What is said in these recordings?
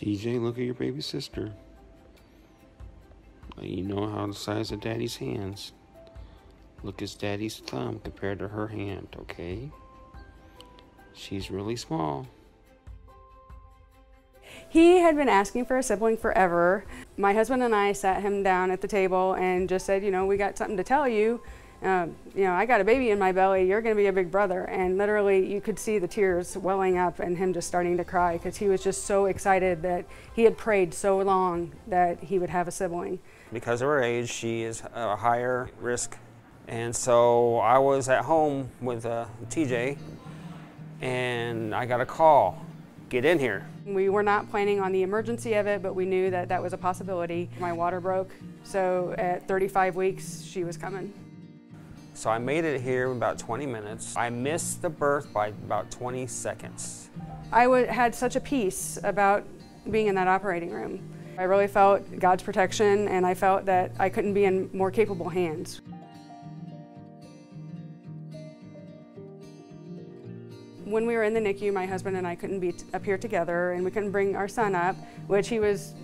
TJ, look at your baby sister. You know how the size of daddy's hands. Look at daddy's thumb compared to her hand, okay? She's really small. He had been asking for a sibling forever. My husband and I sat him down at the table and just said, you know, we got something to tell you. Um, you know, I got a baby in my belly, you're going to be a big brother. And literally, you could see the tears welling up and him just starting to cry because he was just so excited that he had prayed so long that he would have a sibling. Because of her age, she is a higher risk. And so I was at home with uh, TJ and I got a call get in here. We were not planning on the emergency of it, but we knew that that was a possibility. My water broke, so at 35 weeks, she was coming. So I made it here in about 20 minutes. I missed the birth by about 20 seconds. I had such a peace about being in that operating room. I really felt God's protection and I felt that I couldn't be in more capable hands. When we were in the NICU, my husband and I couldn't be up here together and we couldn't bring our son up, which he was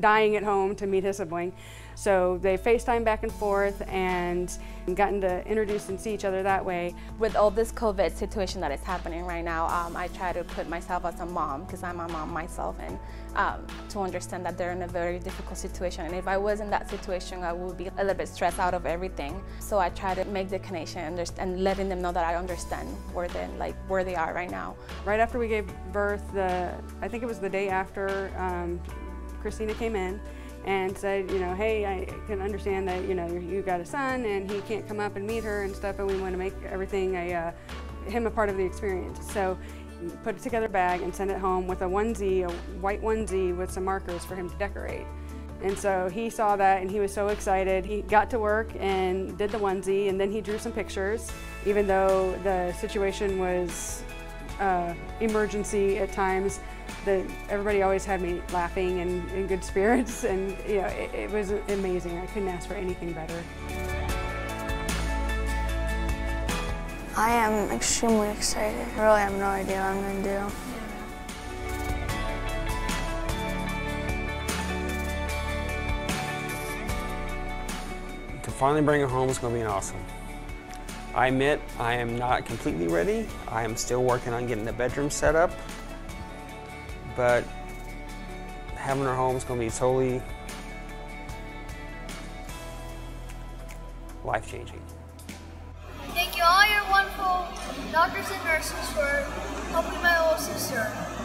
dying at home to meet his sibling. So they FaceTime back and forth and gotten to introduce and see each other that way. With all this COVID situation that is happening right now, um, I try to put myself as a mom, because I'm a mom myself, and um, to understand that they're in a very difficult situation. And if I was in that situation, I would be a little bit stressed out of everything. So I try to make the connection and letting them know that I understand where they like where they are right now. Right after we gave birth, the I think it was the day after um, Christina came in and said, you know, hey, I can understand that, you know, you got a son and he can't come up and meet her and stuff, and we want to make everything a, uh, him a part of the experience. So put together a bag and send it home with a onesie, a white onesie with some markers for him to decorate. And so he saw that and he was so excited. He got to work and did the onesie and then he drew some pictures, even though the situation was uh, emergency at times the, everybody always had me laughing and in good spirits, and you know, it, it was amazing. I couldn't ask for anything better. I am extremely excited. I really have no idea what I'm going to do. To finally bring her home is going to be awesome. I admit I am not completely ready. I am still working on getting the bedroom set up but having her home is going to be totally life changing. Thank you all your wonderful doctors and nurses for helping my little sister.